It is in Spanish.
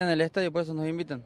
en el estadio, por eso nos invitan.